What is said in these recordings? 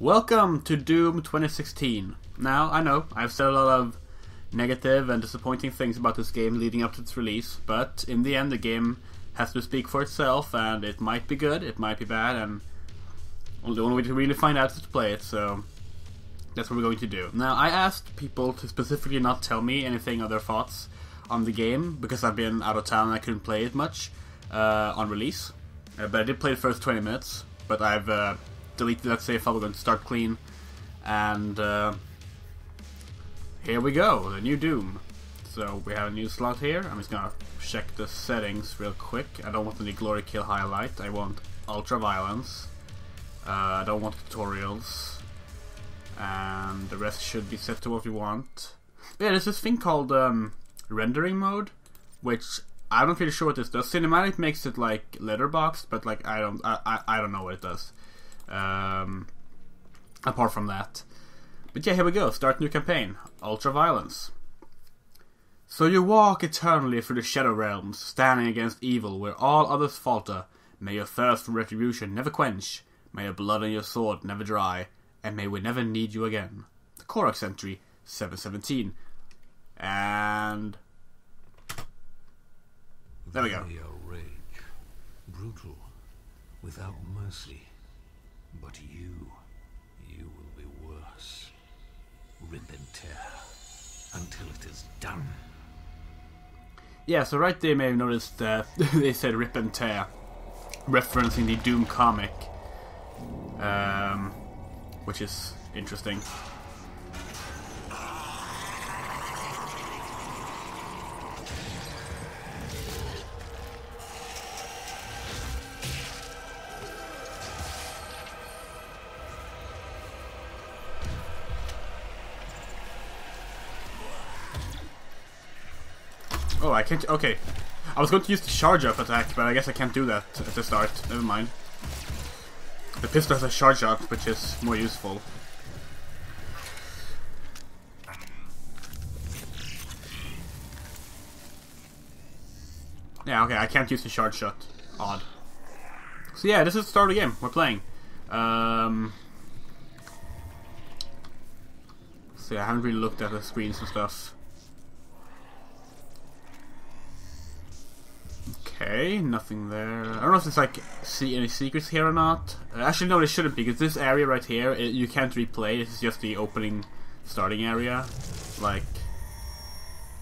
Welcome to Doom 2016. Now, I know, I've said a lot of negative and disappointing things about this game leading up to its release, but in the end, the game has to speak for itself, and it might be good, it might be bad, and the only way to really find out is to play it, so that's what we're going to do. Now, I asked people to specifically not tell me anything of their thoughts on the game because I've been out of town and I couldn't play it much uh, on release. Uh, but I did play the first 20 minutes, but I've uh, deleted that save file. We're going to start clean, and uh, here we go, the new Doom. So we have a new slot here. I'm just gonna check the settings real quick. I don't want any glory kill highlight. I want ultra violence. Uh, I don't want tutorials, and the rest should be set to what we want. Yeah, there's this thing called um, rendering mode, which I'm not really sure what this does. Cinematic makes it like letterboxed, but like I don't, I, I, I don't know what it does. Um, apart from that, but yeah, here we go. Start new campaign. Ultra violence. So you walk eternally through the shadow realms, standing against evil where all others falter. May your thirst for retribution never quench. May your blood on your sword never dry. And may we never need you again. The Corrax entry 717. And there we go. Rage, brutal, without mercy. But you, you will be worse. Rip and tear until it is done. Yeah, so right there you may have noticed uh, they said rip and tear, referencing the Doom comic, um, which is interesting. Oh, I can't. Okay. I was going to use the charge up attack, but I guess I can't do that at the start. Never mind. The pistol has a charge up, which is more useful. Yeah, okay, I can't use the charge shot. Odd. So yeah, this is the start of the game. We're playing. Um, so yeah, I haven't really looked at the screens and stuff. Okay, nothing there. I don't know if there's like see any secrets here or not. Actually, no, there shouldn't be because this area right here it, you can't replay. This is just the opening, starting area. Like,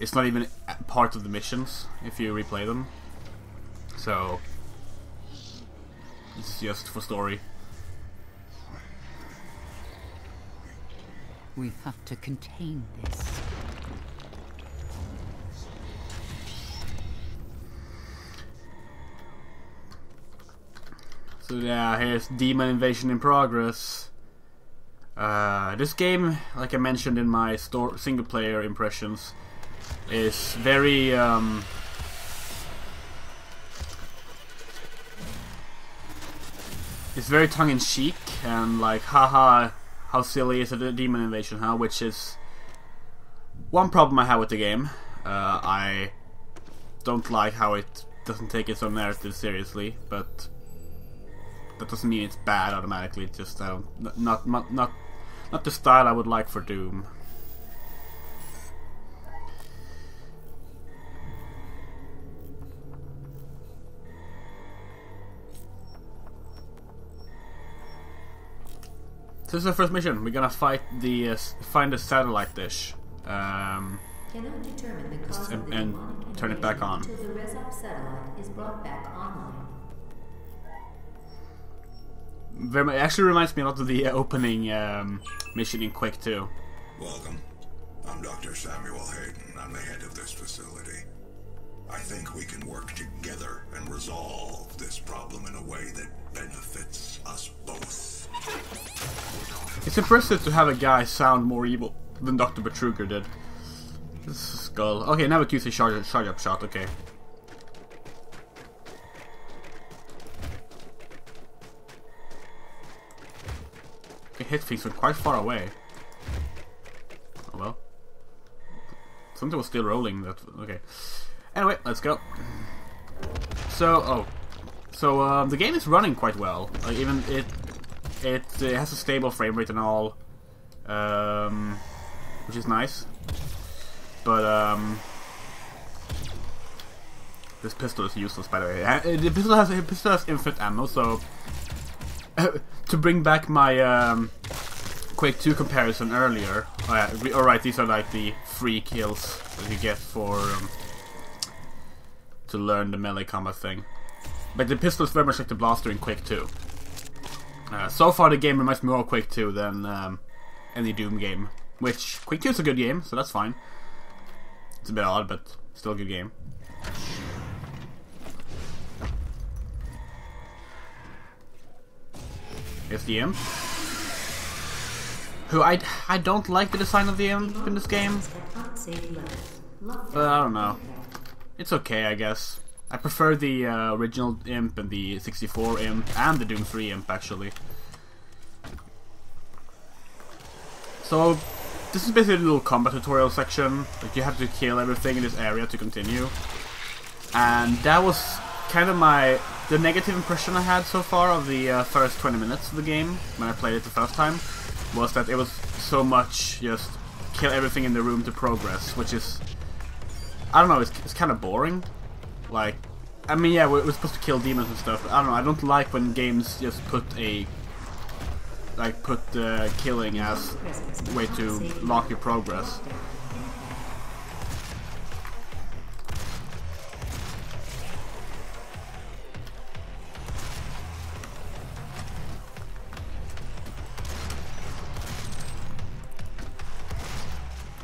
it's not even part of the missions if you replay them. So, is just for story. We have to contain this. So yeah, here's Demon Invasion in progress. Uh, this game, like I mentioned in my store, single player impressions, is very um, it's very tongue in cheek and like haha how silly is it a demon invasion huh which is one problem I have with the game uh, I don't like how it doesn't take its own narrative seriously but that doesn't mean it's bad automatically. It's just I don't not not not not the style I would like for Doom. So this is our first mission. We're gonna fight the uh, find a satellite dish. Um, Cannot determine the cause and- of the and turn it back on. Very mu- it actually reminds me a lot of the uh, opening um, mission in Quake 2. Welcome. I'm Dr. Samuel Hayden. I'm the head of this facility. I think we can work together and resolve this problem in a way that benefits us both. It's impressive to have a guy sound more evil than Dr. Betruger did. This skull. Okay, now we can use a charge, charge up shot, okay. Hit things from quite far away. Oh well. Something was still rolling that okay. Anyway, let's go. So oh. So um, the game is running quite well. Like even it It, it has a stable frame rate and all, um, which is nice. But um, this pistol is useless, by the way. The pistol has the pistol has infinite ammo, so to bring back my um, Quake 2 comparison earlier. Oh, alright, these are like the free kills that you get for um, to learn the melee combat thing. But the pistol is very much like the blaster in Quake 2. Uh, so far, the game reminds me more of Quake 2 than um, any Doom game. Which Quake 2 is a good game, so that's fine. It's a bit odd, but still a good game. Imp. Who I I don't like the design of the imp in this game, but I don't know. It's okay, I guess. I prefer the uh, original imp and the 64 imp and the Doom 3 imp actually. So this is basically a little combat tutorial section. Like you have to kill everything in this area to continue. And that was kind of my the negative impression I had so far of the uh, first 20 minutes of the game when I played it the first time was that it was so much just kill everything in the room to progress, which is I don't know, it's, it's kind of boring. Like, I mean, yeah, we're, we're supposed to kill demons and stuff. But I don't know. I don't like when games just put a like put uh, killing as way to lock your progress.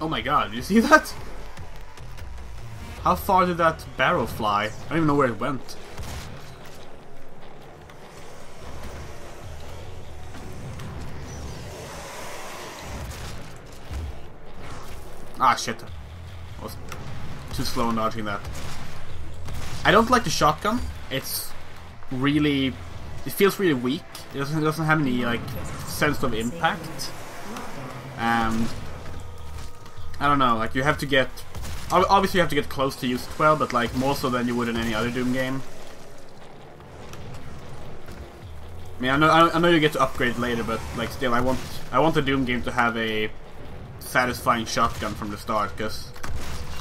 Oh my god, you see that? How far did that barrel fly? I don't even know where it went. Ah shit. I was too slow in dodging that. I don't like the shotgun. It's really it feels really weak. It doesn't it doesn't have any like sense of impact. And I don't know, like you have to get obviously you have to get close to use it well, but like more so than you would in any other Doom game. I mean, I know I know you get to upgrade later, but like still, I want I want the Doom game to have a satisfying shotgun from the start, because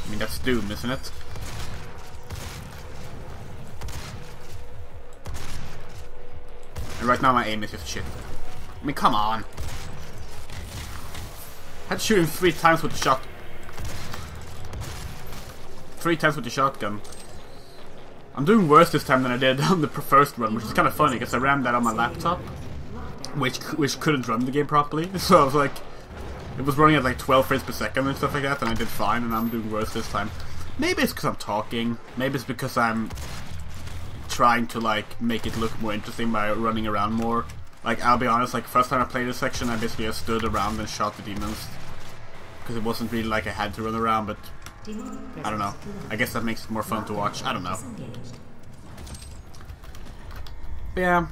I mean that's Doom, isn't it? And right now my aim is just shit. I mean, come on. I had to shoot him three times with the shot. Three times with the shotgun. I'm doing worse this time than I did on the first run, which is kind of funny because I ran that on my laptop, which which couldn't run the game properly. So I was like, it was running at like 12 frames per second and stuff like that, and I did fine, and I'm doing worse this time. Maybe it's because I'm talking. Maybe it's because I'm trying to like make it look more interesting by running around more. Like I'll be honest, like first time I played this section, I basically just stood around and shot the demons because it wasn't really like I had to run around, but I don't know. I guess that makes it more fun to watch. I don't know. But yeah,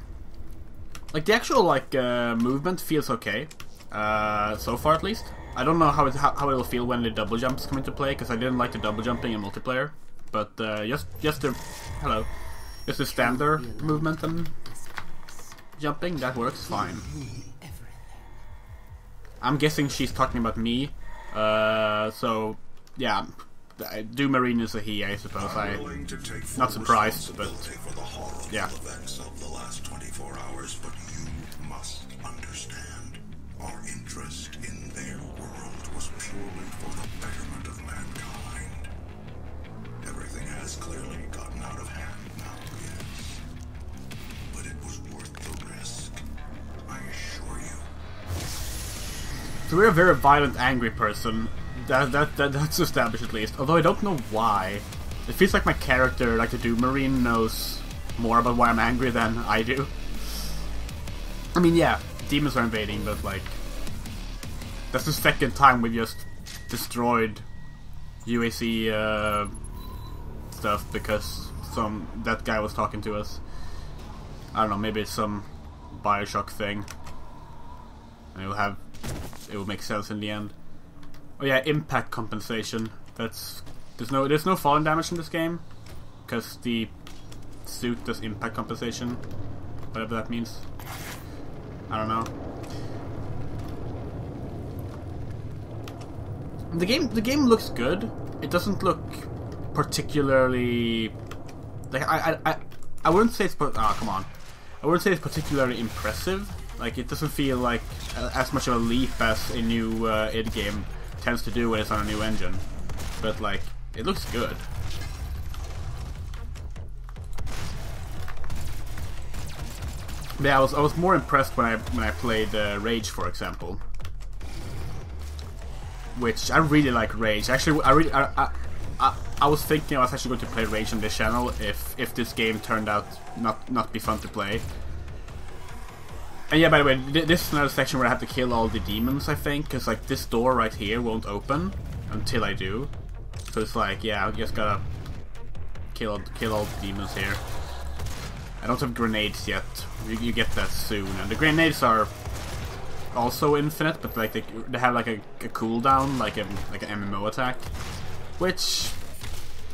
like the actual like uh, movement feels okay, uh, so far at least. I don't know how it how, how it'll feel when the double jumps come into play because I didn't like the double jumping in multiplayer. But uh, just just the hello, just the standard movement and jumping that works fine. I'm guessing she's talking about me. Uh, so yeah, Doom Marine is a he, I suppose. I willing to take full not surprised, but yeah. events of the last 24 hours, but you must understand. Our interest in their world was purely for the betterment of mankind. Everything has clearly gotten out of hand now, yes. But it was worth the risk. I assure you. So we're a very violent, angry person. That, that, that that's established at least. Although I don't know why. It feels like my character, like the Doom Marine, knows more about why I'm angry than I do. I mean, yeah, demons are invading, but like, that's the second time we've just destroyed UAC uh, stuff because some that guy was talking to us. I don't know, maybe it's some Bioshock thing, and it'll have it will make sense in the end. Oh yeah, impact compensation. That's there's no there's no falling damage in this game because the suit does impact compensation, whatever that means. I don't know. The game the game looks good. It doesn't look particularly like I I I, I wouldn't say it's but ah come on. I wouldn't say it's particularly impressive. Like it doesn't feel like as much of a leap as a new uh, id game tends to do when it's on a new engine. But like it looks good. Yeah, I was I was more impressed when I when I played uh, Rage, for example, which I really like Rage. Actually, I really I, I, I, I was thinking I was actually going to play Rage on this channel if if this game turned out not not be fun to play. And yeah, by the way, th- this is another section where I have to kill all the demons. I think because like this door right here won't open until I do. So it's like yeah, I just gotta kill kill all the demons here. I don't have grenades yet. You, you get that soon, and the grenades are also infinite, but like they, they have like a, a cooldown, like a like an MMO attack, which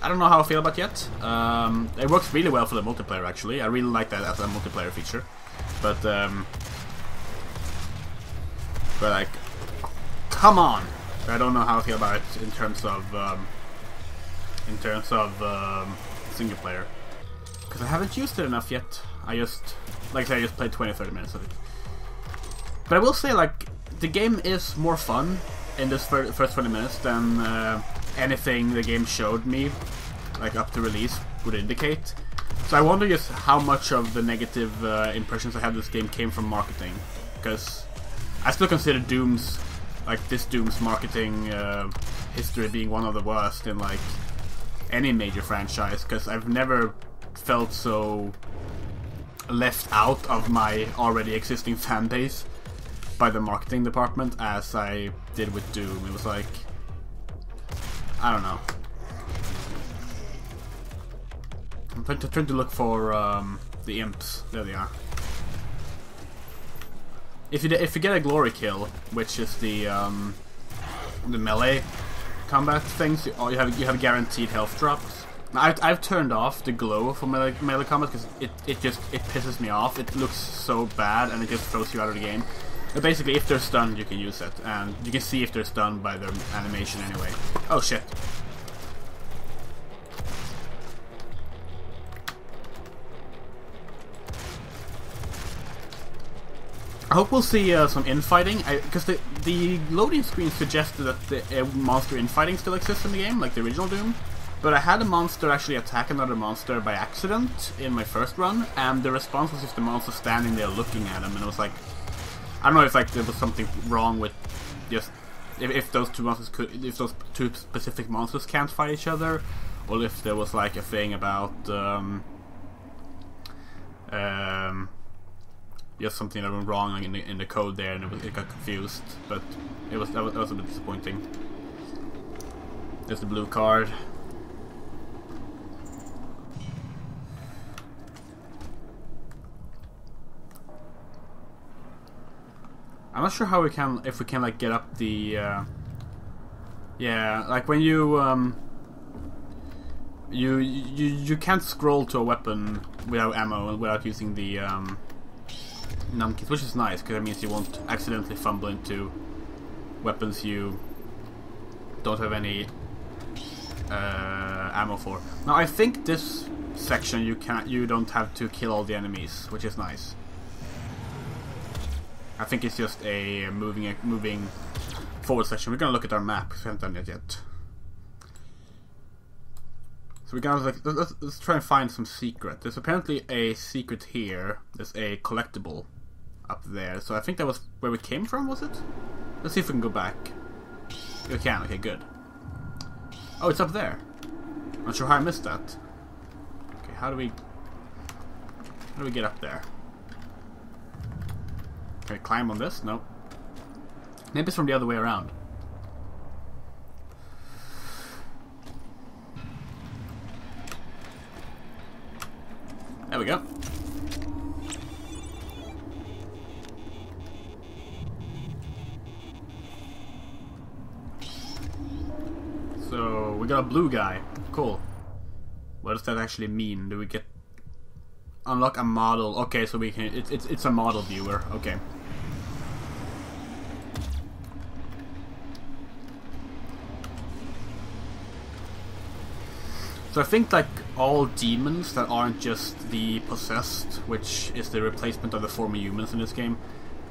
I don't know how I feel about yet. Um, it works really well for the multiplayer, actually. I really like that as a multiplayer feature, but um, but like, come on! I don't know how I feel about it in terms of um, in terms of um, single player because I haven't used it enough yet. I just, like I said, I just played 20 30 minutes of it. But I will say, like, the game is more fun in this fir- first 20 minutes than uh, anything the game showed me, like up to release, would indicate. So I wonder just how much of the negative uh, impressions I had this game came from marketing, because I still consider Doom's, like this Doom's marketing uh, history being one of the worst in like any major franchise, because I've never felt so left out of my already existing fan base by the marketing department as I did with Doom. It was like I don't know. I'm trying to, trying to look for um, the imps. There they are. If you if you get a glory kill, which is the um, the melee combat things, you, oh, you have you have guaranteed health drops. Now, I've, I've turned off the glow for melee, melee combat because it, it just it pisses me off. It looks so bad and it just throws you out of the game. But basically, if they're stunned, you can use it, and you can see if they're stunned by their animation anyway. Oh shit! Hope we'll see uh, some infighting, because the the loading screen suggested that the uh, monster infighting still exists in the game, like the original Doom. But I had a monster actually attack another monster by accident in my first run, and the response was just the monster standing there looking at him, and it was like, I don't know if like there was something wrong with just if, if those two monsters could, if those two specific monsters can't fight each other, or if there was like a thing about um, um, just something that went wrong in the, in the code there, and it, was, it got confused. But it was that, was that was a bit disappointing. There's the blue card. I'm not sure how we can if we can like get up the uh, yeah like when you um you you you can't scroll to a weapon without ammo and without using the um which is nice because that means you won't accidentally fumble into weapons you don't have any uh, ammo for now I think this section you can't you don't have to kill all the enemies which is nice I think it's just a moving a moving forward section. We're gonna look at our map because we haven't done it yet. We're gonna like let's, let's try and find some secret. There's apparently a secret here. There's a collectible up there. So I think that was where we came from. Was it? Let's see if we can go back. We can. Okay, good. Oh, it's up there. Not sure how I missed that. Okay, how do we? How do we get up there? Can I climb on this? Nope. Maybe it's from the other way around. There we go. So, we got a blue guy. Cool. What does that actually mean? Do we get unlock a model. Okay, so we can. It's it's it's a model viewer. Okay. So I think like all demons that aren't just the possessed, which is the replacement of the former humans in this game,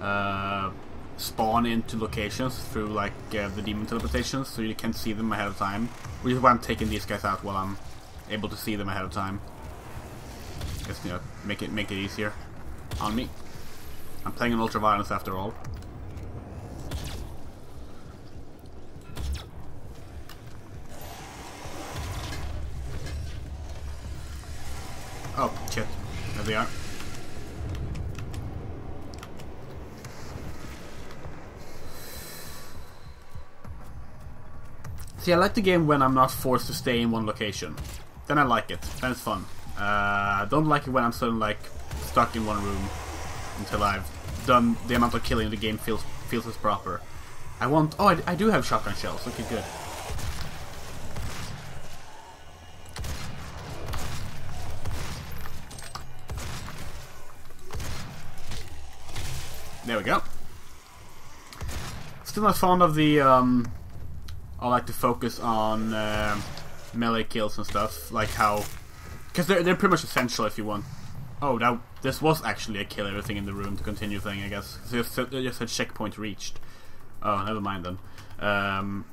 uh, spawn into locations through like uh, the demon teleportations, so you can see them ahead of time. Which is why I'm taking these guys out while I'm able to see them ahead of time. Just you know, make it make it easier on me. I'm playing an ultra violence after all. Oh, shit. There they are. See, I like the game when I'm not forced to stay in one location. Then I like it. Then it's fun. Uh, I don't like it when I'm suddenly like stuck in one room until I've done the amount of killing the game feels feels as proper. I want. Oh, I, I do have shotgun shells. Okay, good. Still not fond of the. Um, I like to focus on uh, melee kills and stuff, like how, because they're they're pretty much essential if you want. Oh, now this was actually a kill everything in the room to continue thing, I guess. So just, just said checkpoint reached. Oh, never mind then. Um,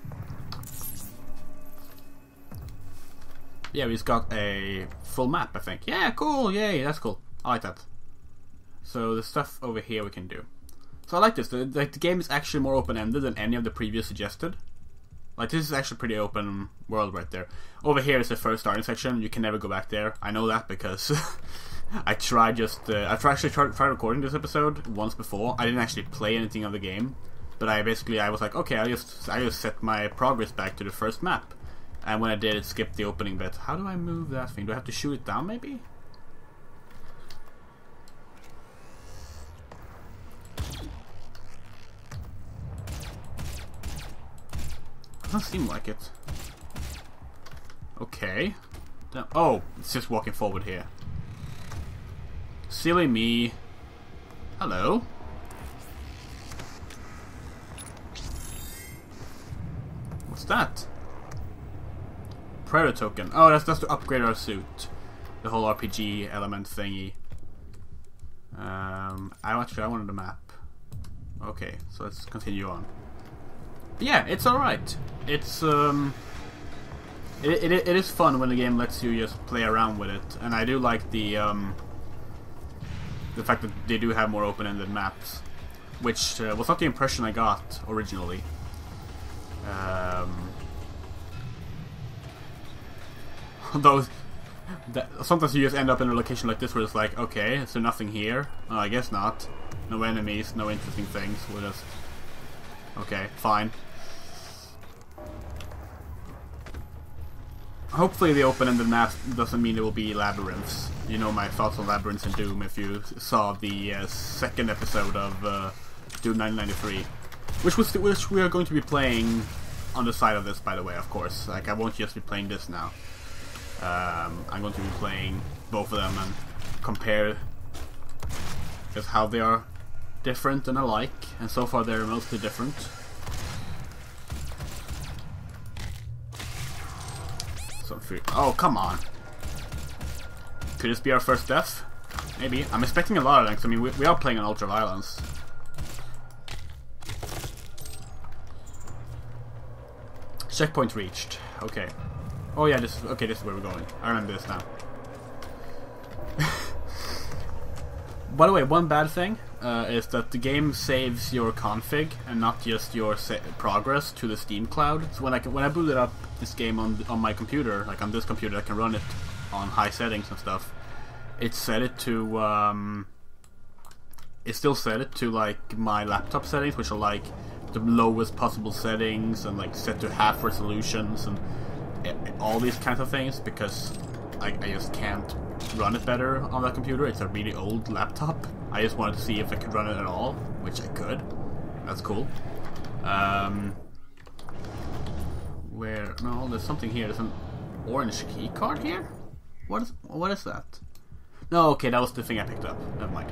yeah, we've got a full map, I think. Yeah, cool, yay, that's cool. I like that. So the stuff over here we can do. So I like this. The, the, the game is actually more open-ended than any of the previous suggested. Like this is actually pretty open world right there. Over here is the first starting section. You can never go back there. I know that because I tried just. Uh, I actually tried, tried recording this episode once before. I didn't actually play anything of the game, but I basically I was like, okay, I just I just set my progress back to the first map, and when I did, it skipped the opening bit. How do I move that thing? Do I have to shoot it down maybe? Doesn't seem like it. Okay. Oh, it's just walking forward here. Silly me. Hello. What's that? Praetor token. Oh, that's just to upgrade our suit. The whole RPG element thingy. Um, I actually I wanted a map. Okay, so let's continue on. But yeah, it's alright. It's um, it, it it is fun when the game lets you just play around with it, and I do like the um, the fact that they do have more open-ended maps, which uh, was not the impression I got originally. Um, those that, sometimes you just end up in a location like this where it's like, okay, there nothing here? I guess not. No enemies, no interesting things. We're just okay, fine. Hopefully the open-ended map doesn't mean it will be labyrinths. You know my thoughts on labyrinths in Doom if you saw the uh, second episode of uh, Doom 1993, which was which we are going to be playing on the side of this, by the way. Of course, like I won't just be playing this now. Um, I'm going to be playing both of them and compare just how they are different and alike, and so far they're mostly different. Oh, come on. Could this be our first death? Maybe. I'm expecting a lot of them, I mean, we, we are playing on Ultra Violence. Checkpoint reached. Okay. Oh yeah, this is, okay, this is where we're going. I remember this now. By the way, one bad thing uh, is that the game saves your config and not just your progress to the Steam cloud. So when I when I booted up this game on on my computer, like on this computer, I can run it on high settings and stuff. It set it to um, it still set it to like my laptop settings, which are like the lowest possible settings and like set to half resolutions and all these kinds of things because I, I just can't run it better on that computer. It's a really old laptop. I just wanted to see if I could run it at all, which I could. That's cool. Um, where? No, there's something here. There's an orange key card here. What is? What is that? No, okay, that was the thing I picked up. Never mind.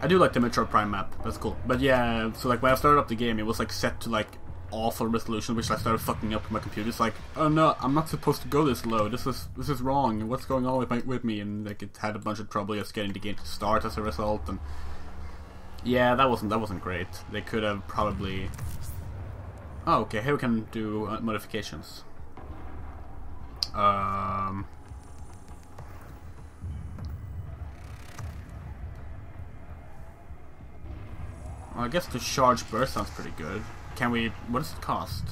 I do like the Metroid Prime map. That's cool. But yeah, so like when I started up the game, it was like set to like awful resolution, which I started fucking up my computer. It's like, oh no, I'm not supposed to go this low. This is this is wrong. What's going on with my with me? And like it had a bunch of trouble just getting the game to start as a result. And yeah, that wasn't that wasn't great. They could have probably. Oh, okay. Here we can do uh, modifications. Um. I guess the charge burst sounds pretty good. Can we? What does it cost?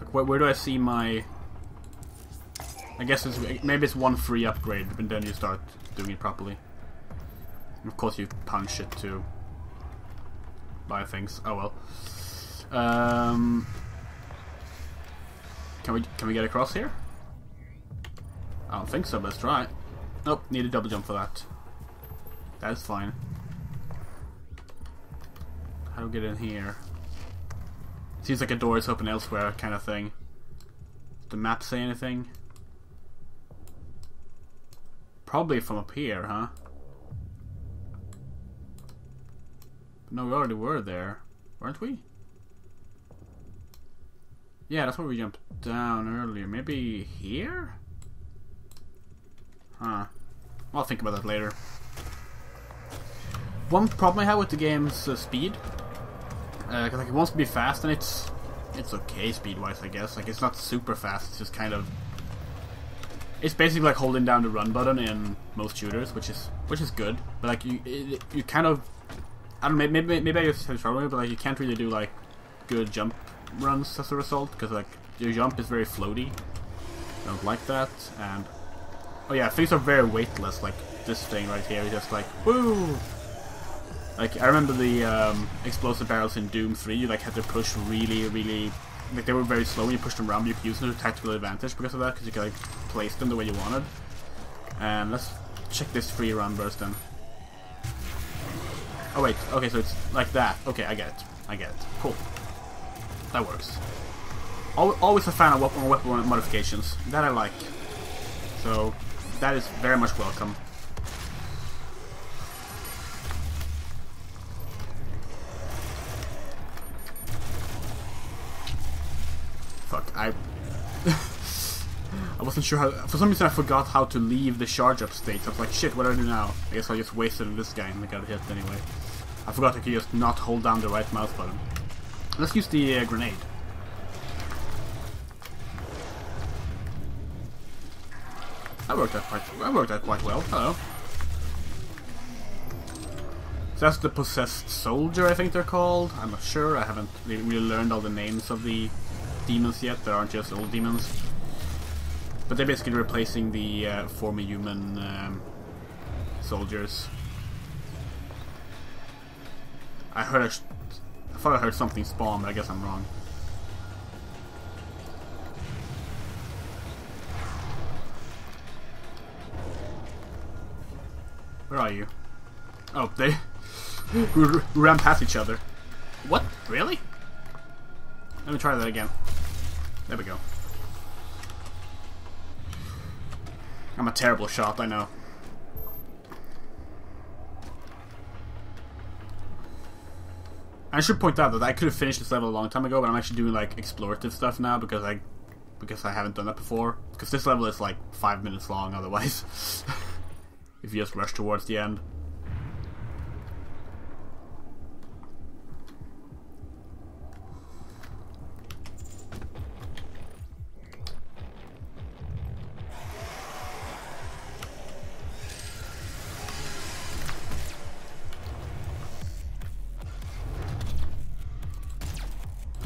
Like, where, where do I see my? I guess it's maybe it's one free upgrade, but then you start doing it properly. And of course, you punch it to buy things. Oh well. Um, can we can we get across here? I don't think so. But let's try. Nope, need a double jump for that. That's fine. How do get in here? It Seems like a door is open elsewhere, kind of thing. Does the map say anything? Probably from up here, huh? No, we already were there, weren't we? Yeah, that's where we jumped down earlier. Maybe here? Huh. I'll think about that later. One problem I have with the game's uh, speed, because uh, like it wants to be fast, and it's it's okay speed-wise, I guess. Like it's not super fast. It's just kind of it's basically like holding down the run button in most shooters, which is which is good. But like you it, you kind of I don't know maybe maybe I just have trouble with it, but like you can't really do like good jump runs as a result because like your jump is very floaty. I don't like that. And oh yeah, things are very weightless. Like this thing right here is just like woo. Like I remember the um, explosive barrels in Doom 3. You like had to push really, really. Like they were very slow when you pushed them around. You could use them to tactical advantage because of that, because you could like place them the way you wanted. And let's check this free run burst then. Oh wait, okay, so it's like that. Okay, I get it. I get it. Cool. That works. Always a fan of weapon modifications. That I like. So, that is very much welcome. Fuck, I... I wasn't sure how... For some reason I forgot how to leave the charge up state. I was like, shit, what do I do now? I guess I just wasted on this guy and I got hit anyway. I forgot I could just not hold down the right mouse button. Let's use the uh, grenade. That worked out quite. That worked out quite well. Hello. So that's the possessed soldier, I think they're called. I'm not sure. I haven't really, really learned all the names of the demons yet. There aren't just old demons. But they're basically replacing the uh, former human um, soldiers. I heard, I thought I heard something spawn, but I guess I'm wrong. Where are you? Oh, they we ran past each other. What? Really? Let me try that again. There we go. I'm a terrible shot, I know. I should point out that I could have finished this level a long time ago, but I'm actually doing like explorative stuff now because I because I haven't done that before. Because this level is like five minutes long otherwise. if you just rush towards the end.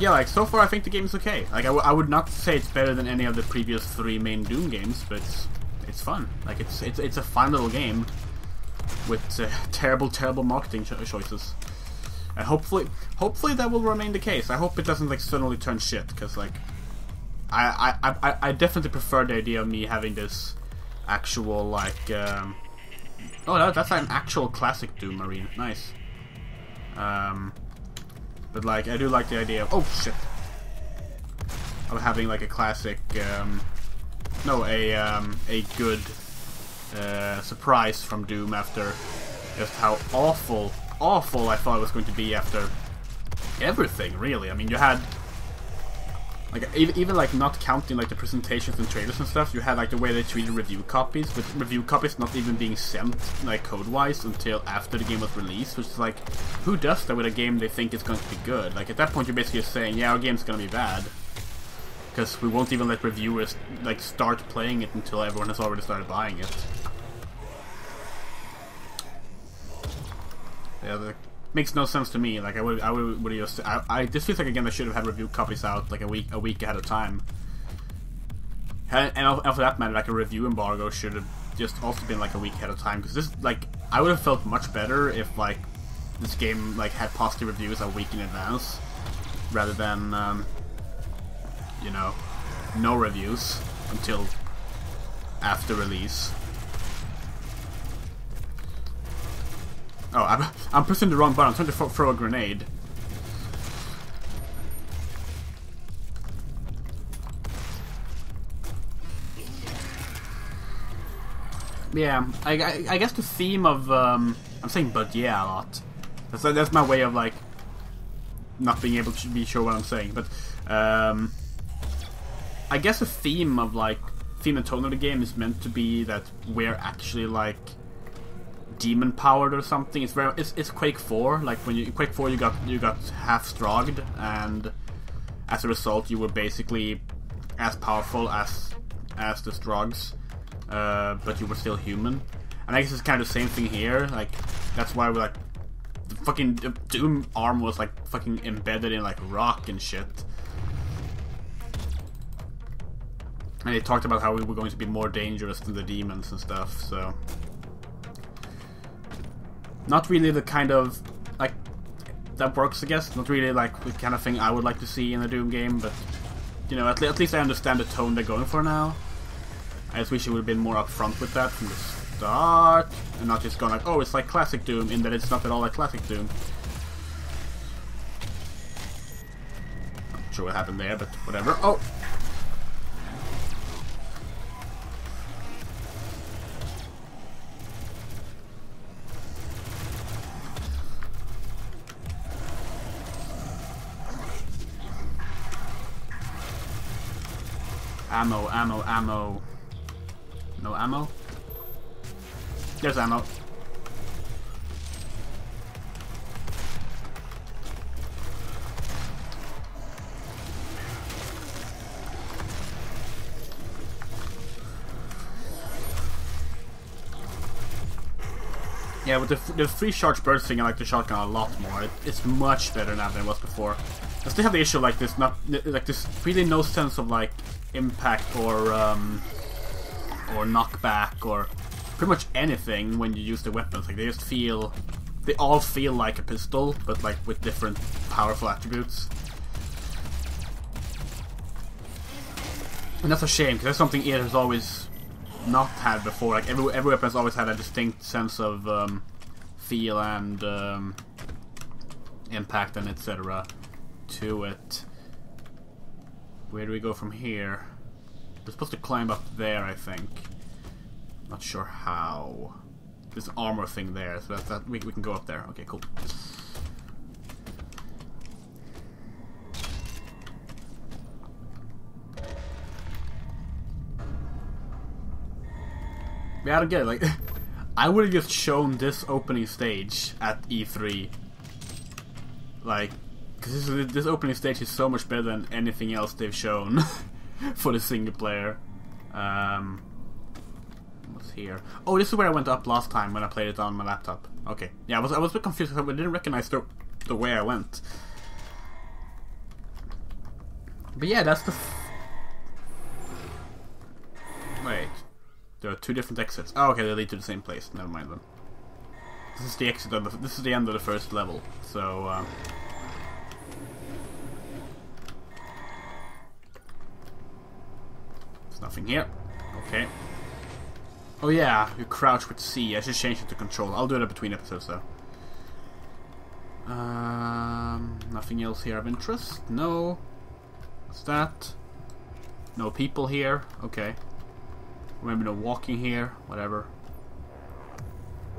Yeah, like so far I think the game's okay. Like I, would not say it's better than any of the previous three main Doom games, but it's, it's fun. Like it's it's it's a fun little game with uh, terrible terrible marketing cho choices. And hopefully hopefully that will remain the case. I hope it doesn't like suddenly turn shit because like I, I I I definitely prefer the idea of me having this actual like um, oh that, that's like an actual classic Doom Marine. Nice. Um, but like, I do like the idea of oh shit, of having like a classic, um, no, a um, a good uh, surprise from Doom after just how awful awful I thought it was going to be after everything. Really, I mean, you had like even, even like not counting like the presentations and trailers and stuff, you had like the way they treated review copies, with review copies not even being sent like code wise until after the game was released, which is like, who does that with a game they think is going to be good? Like at that point, you're basically saying, yeah, our game's gonna be bad, because we won't even let reviewers like start playing it until everyone has already started buying it. Yeah, the makes no sense to me. Like I would, I would, would just, I, I, this feels like again I should have had review copies out like a week, a week ahead of time. And, and for that matter, like a review embargo should have just also been like a week ahead of time because this, like, I would have felt much better if like this game like had positive reviews a week in advance, rather than, um, you know, no reviews until after release. Oh, I'm, I'm pressing the wrong button. I'm trying to throw a grenade. Yeah, I, I, I guess the theme of um, I'm saying "but yeah" a lot. That's that's my way of like not being able to be sure what I'm saying. But um, I guess the theme of like theme and tone of the game is meant to be that we're actually like demon powered or something. It's very it's, it's Quake 4. Like when you Quake 4 you got you got half strogged and as a result you were basically as powerful as as the Stroggs, uh, but you were still human. And I guess it's kind of the same thing here. Like that's why we're like the fucking Doom arm was like fucking embedded in like rock and shit. And they talked about how we were going to be more dangerous than the demons and stuff, so not really the kind of like that works, I guess. Not really like the kind of thing I would like to see in a Doom game, but you know, at, le at least I understand the tone they're going for now. I just wish it would have been more upfront with that from the start, and not just going like, oh, it's like classic Doom, in that it's not at all like classic Doom. Not sure what happened there, but whatever. Oh, Ammo, ammo, ammo. No ammo? There's ammo. Yeah, with the, the free charge burst thing, I like the shotgun a lot more. It, it's much better now than it was before. I still have the issue like this, not like this really no sense of like impact or um, or knockback or pretty much anything when you use the weapons. Like they just feel, they all feel like a pistol, but like with different powerful attributes. And that's a shame because that's something it has always not had before. Like every every weapon has always had a distinct sense of um, feel and um, impact and etc. to it. Where do we go from here? We're supposed to climb up there, I think. Not sure how. This armor thing there, so that, that we, we can go up there. Okay, cool. Yeah, I don't get it. Like, I would have just shown this opening stage at E3. Like, because this, this opening stage is so much better than anything else they've shown for the single player. Um, what's here? Oh, this is where I went up last time when I played it on my laptop. Okay, yeah, I was I was a bit confused because I didn't recognize the the way I went. But yeah, that's the. Wait, there are two different exits. Oh, okay, they lead to the same place. Never mind then. This is the exit of the. This is the end of the first level. So. Uh, Nothing here. Okay. Oh yeah, you crouch with C. I should change it to control. I'll do it between episodes though. Um, nothing else here of interest? No. What's that? No people here? Okay. Maybe no walking here? Whatever.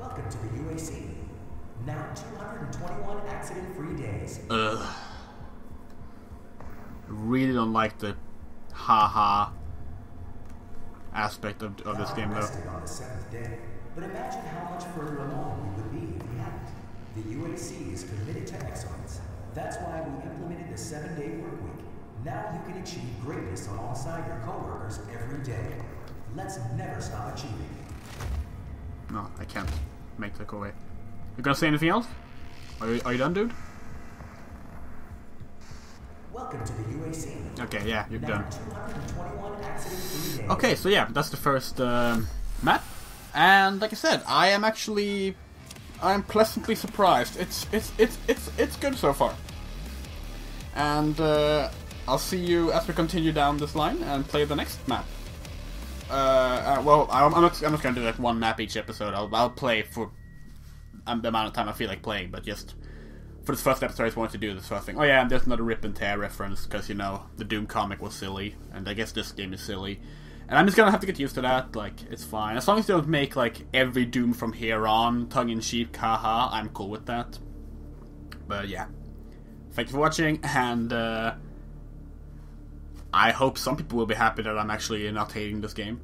Welcome to the UAC. Now 221 accident-free days. Ugh. Really don't like the haha aspect of, of this game though. The day, but imagine how much further along we would be if we hadn't. The UAC is committed to excellence. That's why we implemented the seven-day work week. Now you can achieve greatness alongside your coworkers every day. Let's never stop achieving. No, I can't make go away. You gonna say anything else? Are you, are you done, dude? Welcome to the UAC. Okay, yeah, you're done. 221. Okay, so yeah, that's the first um, map, and like I said, I am actually, I'm pleasantly surprised. It's it's it's it's it's good so far, and uh, I'll see you as we continue down this line and play the next map. Uh, uh, well, I'm, I'm not I'm not gonna do like one map each episode. I'll I'll play for um, the amount of time I feel like playing, but just for this first episode, I just wanted to do this first thing. Oh yeah, and there's another Rip and Tear reference because you know the Doom comic was silly, and I guess this game is silly, and I'm just gonna have to get used to that. Like it's fine as long as they don't make like every Doom from here on tongue in cheek, haha. I'm cool with that. But yeah, thank you for watching, and uh, I hope some people will be happy that I'm actually not hating this game.